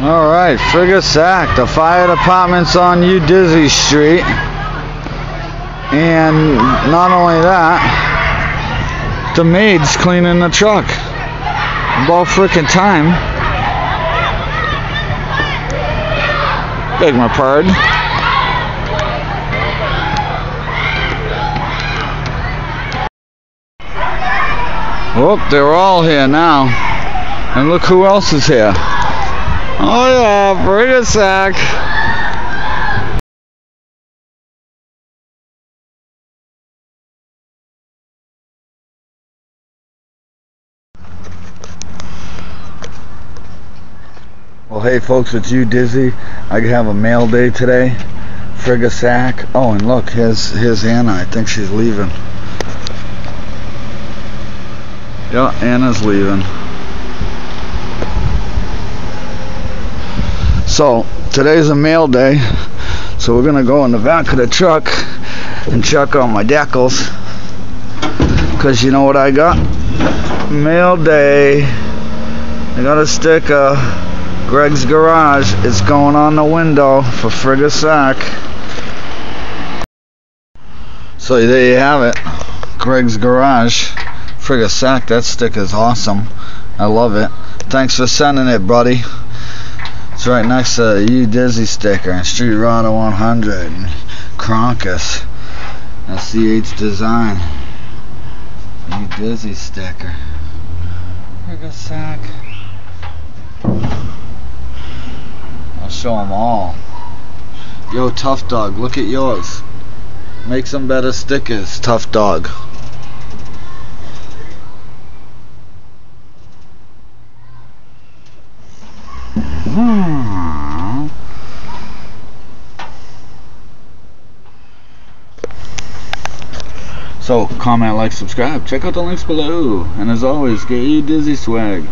Alright, Frigga Sack, the fire department's on U Dizzy Street. And not only that, the maid's cleaning the truck. About freaking time. Beg my pardon. Oh, they're all here now. And look who else is here. Oh yeah, bring a sack. Well, hey folks, it's you, Dizzy. I have a mail day today. Frigasac. Oh, and look, here's here's Anna. I think she's leaving. Yeah, Anna's leaving. So, today's a mail day. So we're gonna go in the back of the truck and check out my decals. Cause you know what I got? Mail day. I got a sticker. Greg's Garage. It's going on the window for Frigasac. So there you have it. Greg's Garage. Frigasac. That sticker's awesome. I love it. Thanks for sending it, buddy. It's right next to the U Dizzy sticker and Street Rada 100 and Kronkus. That's CH Design. U Dizzy sticker. Frigasac. show them all. Yo, Tough Dog, look at yours. Make some better stickers, Tough Dog. Hmm. So, comment, like, subscribe. Check out the links below. And as always, get U Dizzy swag.